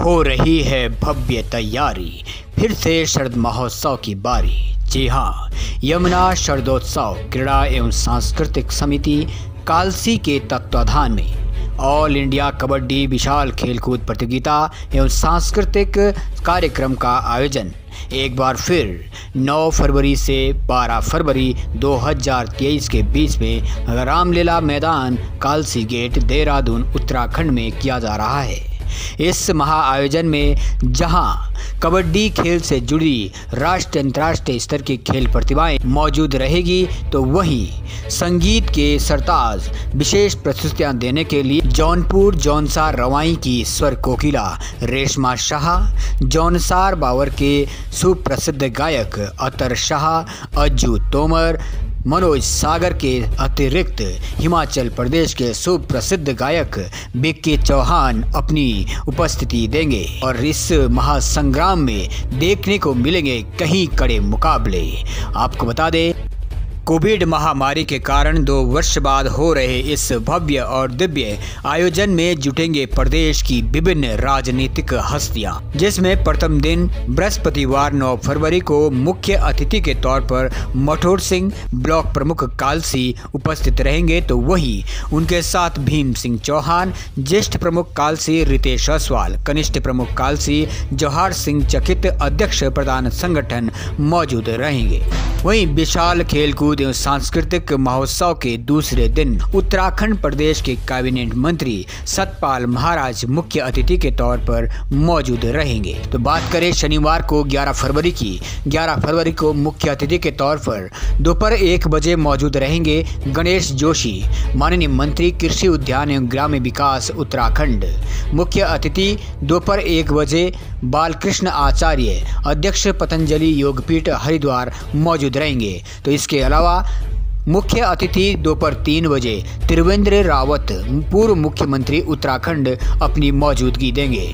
हो रही है भव्य तैयारी। फिर से शरद महोत्सव की बारी। जी हाँ यमुना शरदोत्सव क्रीड़ा एवं सांस्कृतिक समिति कालसी के तत्वाधान में। ऑल इंडिया कबड्डी विशाल खेलकूद प्रतियोगिता एवं सांस्कृतिक कार्यक्रम का आयोजन। एक बार फिर 9 फरवरी से 12 फरवरी 2023 के बीच में रामलीला मैदान कालसी गेट देहरादून, उत्तराखंड में किया जा रहा है। इस महाआयोजन में जहाँ कबड्डी खेल से जुड़ी राष्ट्रीय अंतर्राष्ट्रीय स्तर की खेल प्रतिभाएँ मौजूद रहेगी तो वहीं संगीत के सरताज विशेष प्रस्तुतियाँ देने के लिए जौनपुर जौनसार रवाई की स्वर कोकिला, रेशमा शाह, जौनसार बावर के सुप्रसिद्ध गायक अतर शाह, अज्जू तोमर मनोज सागर के अतिरिक्त हिमाचल प्रदेश के सुप्रसिद्ध गायक बिक्की चौहान अपनी उपस्थिति देंगे और इस महासंग्राम में देखने को मिलेंगे कहीं कड़े मुकाबले। आपको बता दें कोविड महामारी के कारण दो वर्ष बाद हो रहे इस भव्य और दिव्य आयोजन में जुटेंगे प्रदेश की विभिन्न राजनीतिक हस्तियाँ, जिसमें प्रथम दिन बृहस्पतिवार 9 फरवरी को मुख्य अतिथि के तौर पर मठोर सिंह, ब्लॉक प्रमुख कालसी उपस्थित रहेंगे। तो वहीं उनके साथ भीम सिंह चौहान, ज्येष्ठ प्रमुख कालसी रितेश असवाल, कनिष्ठ प्रमुख कालसी जौहार सिंह चकित अध्यक्ष प्रधान संगठन मौजूद रहेंगे। वहीं विशाल खेलकूद एवं सांस्कृतिक महोत्सव के दूसरे दिन उत्तराखंड प्रदेश के कैबिनेट मंत्री सतपाल महाराज मुख्य अतिथि के तौर पर मौजूद रहेंगे। तो बात करें शनिवार को 11 फरवरी की। 11 फरवरी को मुख्य अतिथि के तौर पर दोपहर एक बजे मौजूद रहेंगे गणेश जोशी, माननीय मंत्री कृषि उद्यान एवं ग्राम्य विकास उत्तराखंड। मुख्य अतिथि दोपहर एक बजे बालकृष्ण आचार्य, अध्यक्ष पतंजलि योगपीठ हरिद्वार मौजूद रहेंगे। तो इसके अलावा मुख्य अतिथि दोपहर तीन बजे त्रिवेंद्र रावत पूर्व मुख्यमंत्री उत्तराखंड अपनी मौजूदगी देंगे।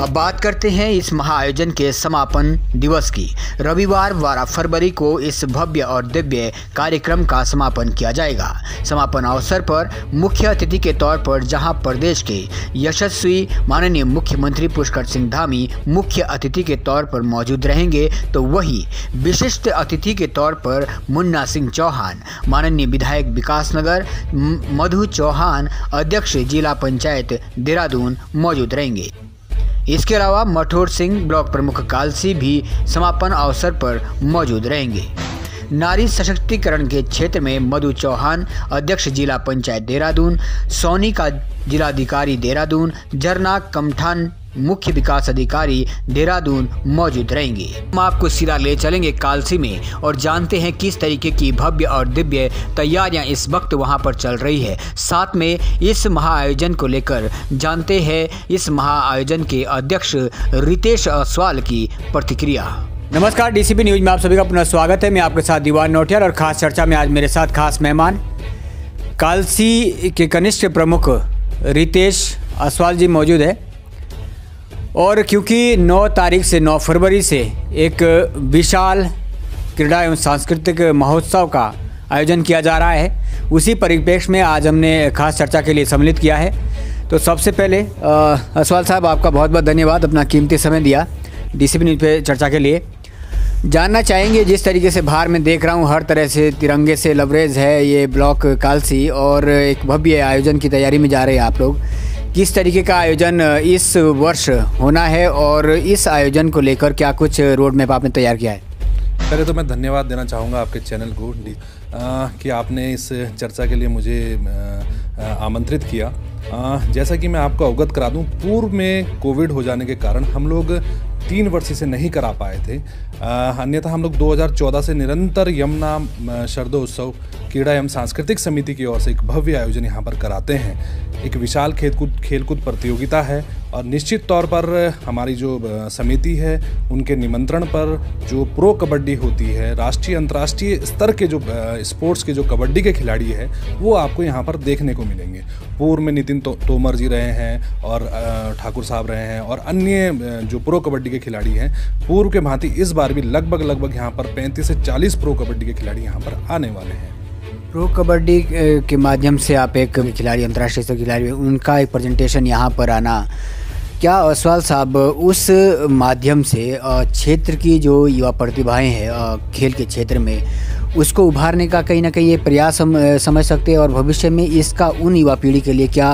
अब बात करते हैं इस महाआयोजन के समापन दिवस की। रविवार 12 फरवरी को इस भव्य और दिव्य कार्यक्रम का समापन किया जाएगा। समापन अवसर पर मुख्य अतिथि के तौर पर जहाँ प्रदेश के यशस्वी माननीय मुख्यमंत्री पुष्कर सिंह धामी मुख्य अतिथि के तौर पर मौजूद रहेंगे तो वहीं विशिष्ट अतिथि के तौर पर मुन्ना सिंह चौहान, माननीय विधायक विकास नगर मधु चौहान, अध्यक्ष जिला पंचायत देहरादून मौजूद रहेंगे। इसके अलावा मठोर सिंह ब्लॉक प्रमुख कालसी भी समापन अवसर पर मौजूद रहेंगे। नारी सशक्तिकरण के क्षेत्र में मधु चौहान, अध्यक्ष जिला पंचायत देहरादून, सोनी का जिलाधिकारी देहरादून, झरना कमठान मुख्य विकास अधिकारी देहरादून मौजूद रहेंगे। हम आपको सिरा ले चलेंगे कालसी में और जानते हैं किस तरीके की भव्य और दिव्य तैयारियाँ इस वक्त वहाँ पर चल रही है। साथ में इस महाआयोजन को लेकर जानते हैं इस महाआयोजन के अध्यक्ष रितेश असवाल की प्रतिक्रिया। नमस्कार, डीसीपी न्यूज़ में आप सभी का पुनः स्वागत है। मैं आपके साथ दीवान नोटियार और खास चर्चा में आज मेरे साथ खास मेहमान, कालसी के कनिष्ठ प्रमुख रितेश असवाल जी मौजूद है। और क्योंकि 9 तारीख से 9 फरवरी से एक विशाल क्रीड़ा एवं सांस्कृतिक महोत्सव का आयोजन किया जा रहा है। उसी परिप्रेक्ष्य में आज हमने खास चर्चा के लिए सम्मिलित किया है। तो सबसे पहले असवाल साहब, आपका बहुत बहुत धन्यवाद अपना कीमती समय दिया डीसीपी न्यूज़ पे चर्चा के लिए। जानना चाहेंगे जिस तरीके से बाहर में देख रहा हूँ, हर तरह से तिरंगे से लवरेज है ये ब्लॉक कालसी और एक भव्य आयोजन की तैयारी में जा रहे हैं आप लोग। किस तरीके का आयोजन इस वर्ष होना है और इस आयोजन को लेकर क्या कुछ रोड मैप आपने तैयार किया है? पहले तो मैं धन्यवाद देना चाहूँगा आपके चैनल को कि आपने इस चर्चा के लिए मुझे आमंत्रित किया। जैसा कि मैं आपको अवगत करा दूँ, पूर्व में कोविड हो जाने के कारण हम लोग तीन वर्ष से नहीं करा पाए थे। अन्यथा हम लोग 2014 से निरंतर यमुना शरदोत्सव क्रीड़ा एवं सांस्कृतिक समिति की ओर से एक भव्य आयोजन यहाँ पर कराते हैं। एक विशाल खेलकूद खेलकूद प्रतियोगिता है और निश्चित तौर पर हमारी जो समिति है उनके निमंत्रण पर जो प्रो कबड्डी होती है राष्ट्रीय अंतर्राष्ट्रीय स्तर के जो स्पोर्ट्स के जो कबड्डी के खिलाड़ी है वो आपको यहाँ पर देखने को मिलेंगे। पूर्व में नितिन तो, तोमर जी रहे हैं और ठाकुर साहब रहे हैं और अन्य जो प्रो कबड्डी के खिलाड़ी हैं पूर्व के भांति इस बार भी लगभग लगभग यहाँ पर पैंतीस से चालीस प्रो कबड्डी के खिलाड़ी यहाँ पर आने वाले हैं। प्रो कबड्डी के माध्यम से आप एक खिलाड़ी, अंतर्राष्ट्रीय स्तर खिलाड़ी उनका एक प्रेजेंटेशन यहाँ पर आना। क्या oswal साहब, उस माध्यम से क्षेत्र की जो युवा प्रतिभाएँ हैं खेल के क्षेत्र में, उसको उभारने का कहीं ना कहीं ये प्रयास हम समझ सकते हैं, और भविष्य में इसका उन युवा पीढ़ी के लिए क्या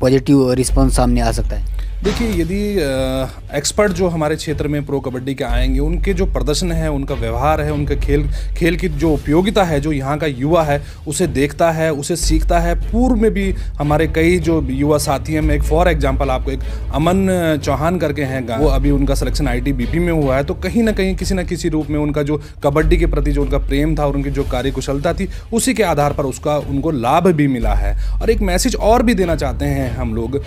पॉजिटिव रिस्पॉन्स सामने आ सकता है? देखिए, यदि एक्सपर्ट जो हमारे क्षेत्र में प्रो कबड्डी के आएँगे, उनके जो प्रदर्शन है, उनका व्यवहार है, उनके खेल खेल की जो उपयोगिता है, जो यहाँ का युवा है, उसे देखता है, उसे सीखता है। पूर्व में भी हमारे कई जो युवा साथी हैं, मैं एक फॉर एग्जांपल आपको एक अमन चौहान करके हैं वो अभी उनका सिलेक्शन आई में हुआ है तो कहीं ना कहीं किसी न किसी रूप में उनका जो कबड्डी के प्रति जो उनका प्रेम था और उनकी जो कार्यकुशलता थी, उसी के आधार पर उसका उनको लाभ भी मिला है। और एक मैसेज और भी देना चाहते हैं हम लोग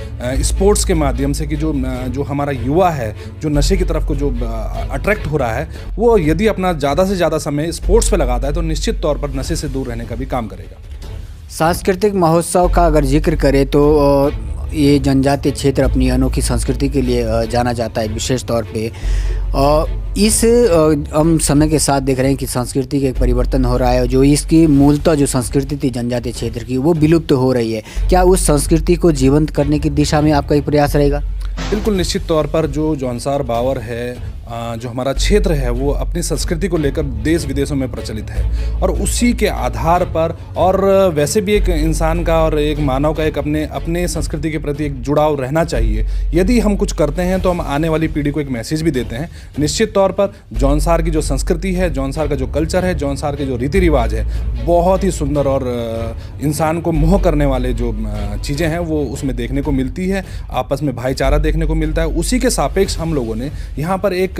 स्पोर्ट्स के माध्यम से कि जो जो हमारा युवा है, जो नशे की तरफ़ को जो अट्रैक्ट हो रहा है, वो यदि अपना ज़्यादा से ज़्यादा समय स्पोर्ट्स पर लगाता है तो निश्चित तौर पर नशे से दूर रहने का भी काम करेगा। सांस्कृतिक महोत्सव का अगर ज़िक्र करें तो ये जनजातीय क्षेत्र अपनी अनोखी संस्कृति के लिए जाना जाता है विशेष तौर पे। और इस हम समय के साथ देख रहे हैं कि संस्कृति का एक परिवर्तन हो रहा है जो इसकी मूलतः जो संस्कृति थी जनजातीय क्षेत्र की, वो विलुप्त हो रही है। क्या उस संस्कृति को जीवंत करने की दिशा में आपका एक प्रयास रहेगा? बिल्कुल निश्चित तौर पर जो जौनसार बावर है जो हमारा क्षेत्र है, वो अपनी संस्कृति को लेकर देश विदेशों में प्रचलित है। और उसी के आधार पर, और वैसे भी एक इंसान का और एक मानव का एक अपने अपने संस्कृति के प्रति एक जुड़ाव रहना चाहिए। यदि हम कुछ करते हैं तो हम आने वाली पीढ़ी को एक मैसेज भी देते हैं। निश्चित तौर पर जौनसार की जो संस्कृति है जौनसार का जो कल्चर है जौनसार के जो रीति रिवाज है, बहुत ही सुंदर और इंसान को मोह करने वाले जो चीज़ें हैं, वो उसमें देखने को मिलती है। आपस में भाईचारा देखने को मिलता है। उसी के सापेक्ष हम लोगों ने यहाँ पर एक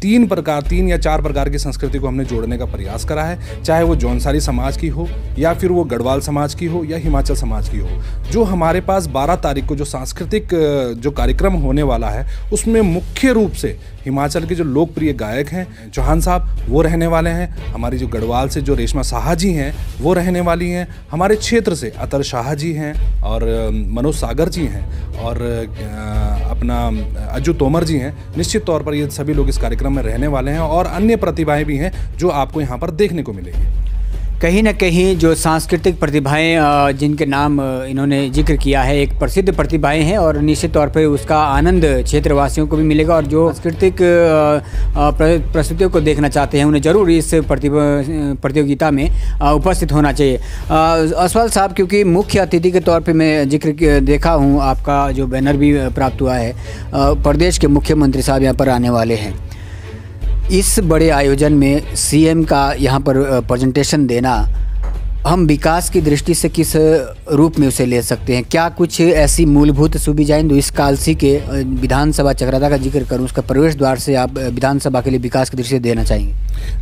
तीन प्रकार, तीन या चार प्रकार की संस्कृति को हमने जोड़ने का प्रयास करा है, चाहे वो जौनसारी समाज की हो, या फिर वो गढ़वाल समाज की हो, या हिमाचल समाज की हो। जो हमारे पास 12 तारीख को जो सांस्कृतिक, जो कार्यक्रम होने वाला है, उसमें मुख्य रूप से हिमाचल के जो लोकप्रिय गायक हैं, चौहान साहब, वो रहने वाले हैं। हमारी जो गढ़वाल से जो रेशमा शाह जी हैं, वो रहने वाली हैं। हमारे क्षेत्र से अतर शाह जी हैं और मनोज सागर जी हैं और अपना अज्जू तोमर जी हैं। निश्चित तौर पर ये सभी लोग इस कार्यक्रम में रहने वाले हैं और अन्य प्रतिभाएँ भी हैं जो आपको यहाँ पर देखने को मिलेगी। कहीं ना कहीं जो सांस्कृतिक प्रतिभाएँ जिनके नाम इन्होंने ज़िक्र किया है, एक प्रसिद्ध प्रतिभाएँ हैं और निश्चित तौर पर उसका आनंद क्षेत्रवासियों को भी मिलेगा और जो सांस्कृतिक प्रस्तुतियों को देखना चाहते हैं, उन्हें ज़रूर इस प्रतियोगिता में उपस्थित होना चाहिए। असवाल साहब, क्योंकि मुख्य अतिथि के तौर पर मैं ज़िक्र देखा हूँ, आपका जो बैनर भी प्राप्त हुआ है प्रदेश के मुख्यमंत्री साहब यहाँ पर आने वाले हैं। इस बड़े आयोजन में सीएम का यहाँ पर प्रेजेंटेशन देना, हम विकास की दृष्टि से किस रूप में उसे ले सकते हैं? क्या कुछ ऐसी मूलभूत सुविधाएँ जो इस कालसी के विधानसभा चक्राता का ज़िक्र करूँ, उसका प्रवेश द्वार से आप विधानसभा के लिए विकास की दृष्टि से देना चाहेंगे?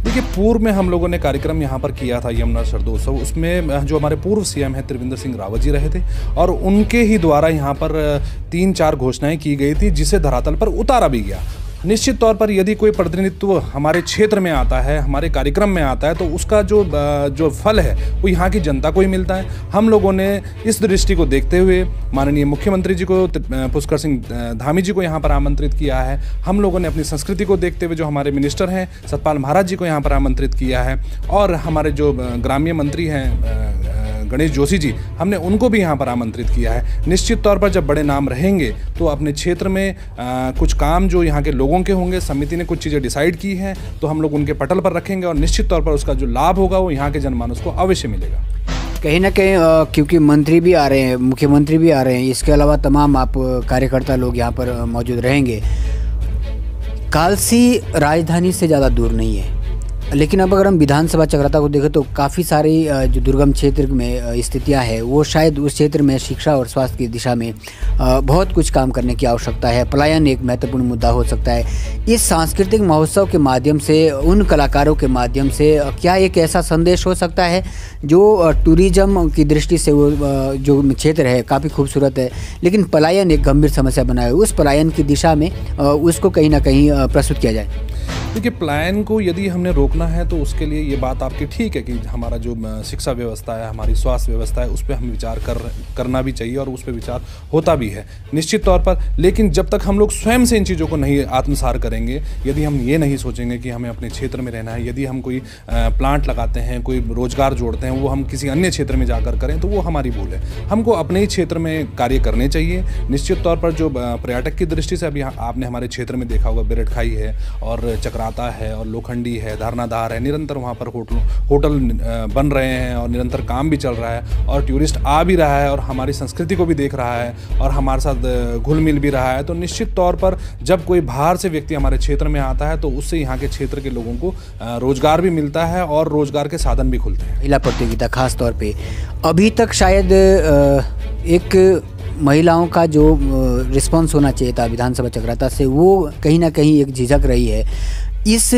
देखिए, पूर्व में हम लोगों ने कार्यक्रम यहाँ पर किया था, यमुना शरदोत्सव उसमें जो हमारे पूर्व सीएम है, त्रिवेंद्र सिंह रावत जी रहे थे, और उनके ही द्वारा यहाँ पर तीन चार घोषणाएँ की गई थी, जिसे धरातल पर उतारा भी गया। निश्चित तौर पर यदि कोई प्रतिनिधित्व हमारे क्षेत्र में आता है, हमारे कार्यक्रम में आता है तो उसका जो जो फल है, वो यहाँ की जनता को ही मिलता है। हम लोगों ने इस दृष्टि को देखते हुए माननीय मुख्यमंत्री जी को पुष्कर सिंह धामी जी को यहाँ पर आमंत्रित किया है। हम लोगों ने अपनी संस्कृति को देखते हुए जो हमारे मिनिस्टर हैं, सतपाल महाराज जी को यहाँ पर आमंत्रित किया है। और हमारे जो ग्राम्य मंत्री हैं गणेश जोशी जी हमने उनको भी यहाँ पर आमंत्रित किया है। निश्चित तौर पर जब बड़े नाम रहेंगे तो अपने क्षेत्र में आ, कुछ काम जो यहाँ के लोगों के होंगे समिति ने कुछ चीज़ें डिसाइड की हैं तो हम लोग उनके पटल पर रखेंगे और निश्चित तौर पर उसका जो लाभ होगा वो यहाँ के जनमानस को अवश्य मिलेगा। कहीं ना कहीं क्योंकि मंत्री भी आ रहे हैं मुख्यमंत्री भी आ रहे हैं इसके अलावा तमाम आप कार्यकर्ता लोग यहाँ पर मौजूद रहेंगे। कालसी राजधानी से ज़्यादा दूर नहीं है। लेकिन अब अगर हम विधानसभा चक्राता को देखें तो काफ़ी सारी जो दुर्गम क्षेत्र में स्थितियाँ हैं, वो शायद उस क्षेत्र में शिक्षा और स्वास्थ्य की दिशा में बहुत कुछ काम करने की आवश्यकता है। पलायन एक महत्वपूर्ण मुद्दा हो सकता है। इस सांस्कृतिक महोत्सव के माध्यम से, उन कलाकारों के माध्यम से क्या एक ऐसा संदेश हो सकता है जो टूरिज़्म की दृष्टि से वो जो क्षेत्र है, काफ़ी खूबसूरत है, लेकिन पलायन एक गंभीर समस्या बना है। उस पलायन की दिशा में उसको कहीं ना कहीं प्रस्तुत किया जाए। देखिए प्लान को यदि हमने रोकना है तो उसके लिए ये बात आपकी ठीक है कि हमारा जो शिक्षा व्यवस्था है, हमारी स्वास्थ्य व्यवस्था है, उस पर हमें विचार कर करना भी चाहिए और उस पर विचार होता भी है, निश्चित तौर पर। लेकिन जब तक हम लोग स्वयं से इन चीज़ों को नहीं आत्मसार करेंगे, यदि हम ये नहीं सोचेंगे कि हमें अपने क्षेत्र में रहना है, यदि हम कोई प्लांट लगाते हैं, कोई रोज़गार जोड़ते हैं, वो हम किसी अन्य क्षेत्र में जाकर करें तो वो हमारी भूल है। हमको अपने ही क्षेत्र में कार्य करने चाहिए। निश्चित तौर पर जो पर्यटक की दृष्टि से अभी आपने हमारे क्षेत्र में देखा होगा, बेरट खाई है और चक्राता है और लोखंडी है धारनाधार है, निरंतर वहाँ पर होटल होटल बन रहे हैं और निरंतर काम भी चल रहा है और टूरिस्ट आ भी रहा है और हमारी संस्कृति को भी देख रहा है और हमारे साथ घुल मिल भी रहा है। तो निश्चित तौर पर जब कोई बाहर से व्यक्ति हमारे क्षेत्र में आता है तो उससे यहाँ के क्षेत्र के लोगों को रोज़गार भी मिलता है और रोज़गार के साधन भी खुलते हैं। महिला प्रतियोगिता खास तौर पे। अभी तक शायद एक महिलाओं का जो रिस्पांस होना चाहिए था विधानसभा चक्राता से, वो कहीं ना कहीं एक झिझक रही है। इस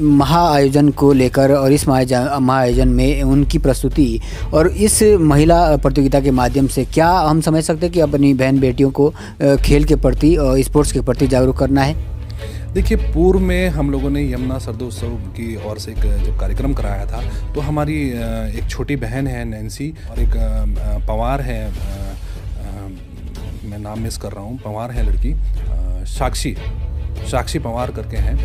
महाआयोजन को लेकर और इस महाआयोजन में उनकी प्रस्तुति और इस महिला प्रतियोगिता के माध्यम से क्या हम समझ सकते हैं कि अपनी बहन बेटियों को खेल के प्रति और स्पोर्ट्स के प्रति जागरूक करना है? देखिए, पूर्व में हम लोगों ने यमुना सरदोत्सव की ओर से एक, जब कार्यक्रम कराया था तो हमारी एक छोटी बहन है नैन्सी और एक पवार है मैं नाम मिस कर रहा हूँ, पवार है लड़की साक्षी। साक्षी पवार करके हैं।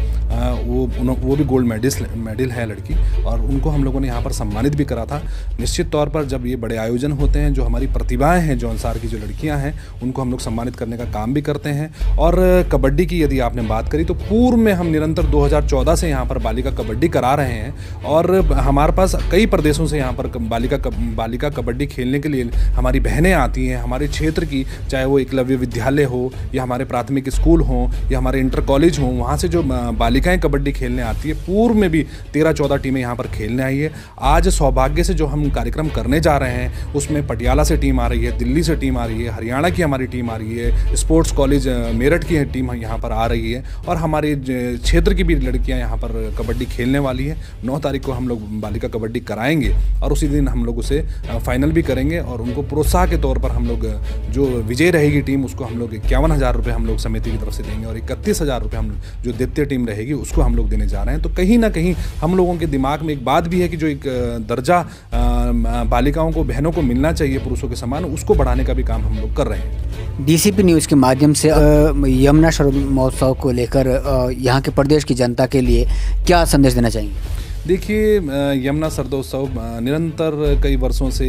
वो वो भी गोल्ड मेडल मेडल है लड़की। और उनको हम लोगों ने यहाँ पर सम्मानित भी करा था। निश्चित तौर पर जब ये बड़े आयोजन होते हैं, जो हमारी प्रतिभाएँ हैं, जो अनुसार की जो लड़कियाँ हैं, उनको हम लोग सम्मानित करने का काम भी करते हैं। और कबड्डी की यदि आपने बात करी तो पूर्व में हम निरंतर दो हज़ार चौदह से यहाँ पर बालिका कबड्डी करा रहे हैं। और हमारे पास कई प्रदेशों से यहाँ पर बालिका बालिका कबड्डी खेलने के लिए हमारी बहनें आती हैं, हमारे क्षेत्र की, चाहे वो एकलव्य विद्यालय हो, या हमारे प्राथमिक स्कूल हों, या हमारे इंटर कॉलेज हों, वहाँ से जो बालिकाएँ कबड्डी खेलने आती है, पूर्व में भी तेरह चौदह टीमें यहाँ पर खेलने आई है। आज सौभाग्य से जो हम कार्यक्रम करने जा रहे हैं, उसमें पटियाला से टीम आ रही है, दिल्ली से टीम आ रही है, हरियाणा की हमारी टीम आ रही है, स्पोर्ट्स कॉलेज मेरठ की टीम यहाँ पर आ रही है और हमारे क्षेत्र की भी लड़कियाँ यहाँ पर कबड्डी खेलने वाली है। नौ तारीख को हम लोग बालिका कबड्डी कराएँगे और उसी दिन हम लोग उसे फाइनल भी करेंगे और उनको प्रोत्साह के तौर पर हम लोग, जो विजय रहेगी टीम, उसको हम लोग इक्यावन हज़ार रुपये हम लोग समिति की तरफ़ से देंगे और इकतीस हज़ार रुपये हम जो द्वितीय टीम रहेगी उसको हम लोग देने जा रहे हैं। तो कहीं ना कहीं हम लोगों के दिमाग में एक बात भी है कि जो एक दर्जा बालिकाओं को बहनों को मिलना चाहिए पुरुषों के समान उसको बढ़ाने का भी काम हम लोग कर रहे हैं। डीसीपी न्यूज़ के माध्यम से यमुना शरद महोत्सव को लेकर यहाँ के प्रदेश की जनता के लिए क्या संदेश देना चाहेंगे? देखिए यमुना सरदोत्सव निरंतर कई वर्षों से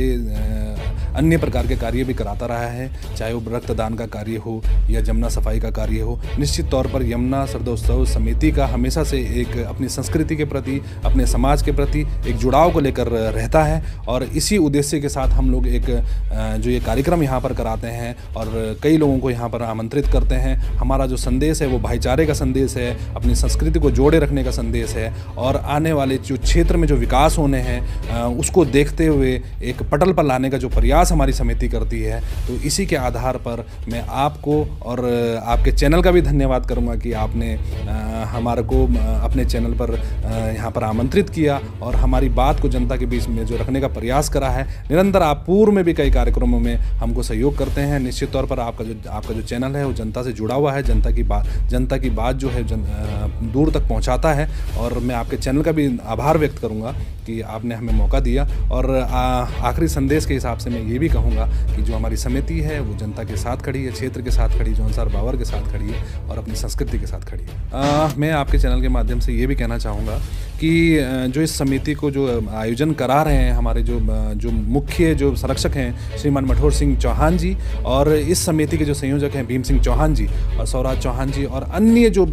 अन्य प्रकार के कार्य भी कराता रहा है, चाहे वो रक्तदान का कार्य हो या जमुना सफ़ाई का कार्य हो, निश्चित तौर पर यमुना सरदोत्सव समिति का हमेशा से एक अपनी संस्कृति के प्रति, अपने समाज के प्रति एक जुड़ाव को लेकर रहता है और इसी उद्देश्य के साथ हम लोग एक जो ये कार्यक्रम यहाँ पर कराते हैं और कई लोगों को यहाँ पर आमंत्रित करते हैं। हमारा जो संदेश है वो भाईचारे का संदेश है, अपनी संस्कृति को जोड़े रखने का संदेश है और आने वाले जो क्षेत्र में जो विकास होने हैं उसको देखते हुए एक पटल पर लाने का जो प्रयास प्रयास हमारी समिति करती है तो इसी के आधार पर मैं आपको और आपके चैनल का भी धन्यवाद करूँगा कि आपने हमारे को अपने चैनल पर यहाँ पर आमंत्रित किया और हमारी बात को जनता के बीच में जो रखने का प्रयास करा है निरंतर आप पूर्व में भी कई कार्यक्रमों में हमको सहयोग करते हैं। निश्चित तौर पर आपका जो आपका जो चैनल है वो जनता से जुड़ा हुआ है जनता की बात जनता की बात जो है जन, दूर तक पहुँचाता है और मैं आपके चैनल का भी आभार व्यक्त करूँगा कि आपने हमें मौका दिया और आखिरी संदेश के हिसाब से मैं ये भी कहूँगा कि जो हमारी समिति है वो जनता के साथ खड़ी है क्षेत्र के साथ खड़ी जो अनुसार बावर के साथ खड़ी है और अपनी संस्कृति के साथ खड़ी है। आ, मैं आपके चैनल के माध्यम से ये भी कहना चाहूँगा कि जो इस समिति को जो आयोजन करा रहे हैं हमारे जो जो मुख्य जो संरक्षक हैं श्रीमान मठोर सिंह चौहान जी और इस समिति के जो संयोजक हैं भीम सिंह चौहान जी और सौराज चौहान जी और अन्य जो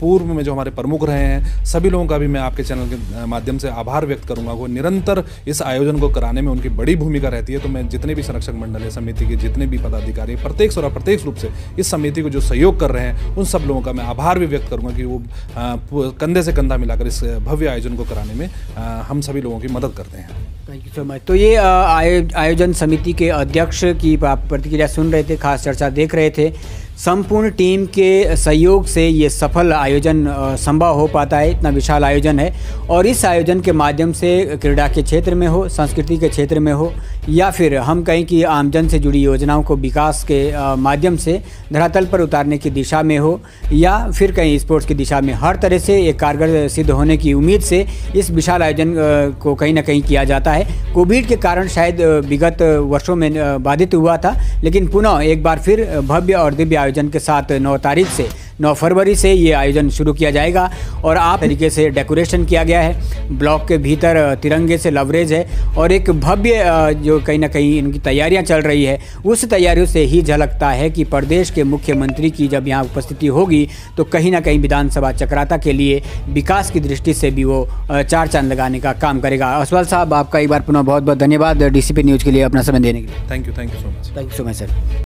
पूर्व में जो हमारे प्रमुख रहे हैं सभी लोगों का भी मैं आपके चैनल के माध्यम से आभार व्यक्त करूँगा। वो निरंतर इस आयोजन को कराने में उनकी बड़ी भूमिका रहती है तो मैं जितने भी संरक्षक मंडल है, समिति के जितने भी पदाधिकारी प्रत्येक और प्रत्येक रूप से इस समिति को जो सहयोग कर रहे हैं, उन सब लोगों का मैं आभार भी व्यक्त करूँगा कि वो कंधे से कंधा मिलाकर इस भव्य आयोजन को कराने में हम सभी लोगों की मदद करते हैं। थैंक यू सो मच तो ये आयोजन समिति के अध्यक्ष की प्रतिक्रिया सुन रहे थे, खास चर्चा देख रहे थे। संपूर्ण टीम के सहयोग से ये सफल आयोजन संभव हो पाता है। इतना विशाल आयोजन है और इस आयोजन के माध्यम से क्रीड़ा के क्षेत्र में हो, संस्कृति के क्षेत्र में हो या फिर हम कहें कि आमजन से जुड़ी योजनाओं को विकास के माध्यम से धरातल पर उतारने की दिशा में हो, या फिर कहीं स्पोर्ट्स की दिशा में हर तरह से एक कारगर सिद्ध होने की उम्मीद से इस विशाल आयोजन को कहीं ना कहीं किया जाता है। कोविड के कारण शायद विगत वर्षों में बाधित हुआ था, लेकिन पुनः एक बार फिर भव्य और दिव्य आयोजन के साथ नौ तारीख से 9 फरवरी से ये आयोजन शुरू किया जाएगा और आप तरीके से डेकोरेशन किया गया है। ब्लॉक के भीतर तिरंगे से लवरेज है और एक भव्य जो कहीं ना कहीं इनकी तैयारियाँ चल रही है उस तैयारियों से ही झलकता है कि प्रदेश के मुख्यमंत्री की जब यहाँ उपस्थिति होगी तो कहीं ना कहीं विधानसभा चक्राता के लिए विकास की दृष्टि से भी वो चार चाँद लगाने का काम करेगा। असवाल साहब आपका एक बार पुनः बहुत बहुत धन्यवाद डीसीपी न्यूज़ के लिए अपना समय देने के लिए। Thank you thank you so much thank you so much sir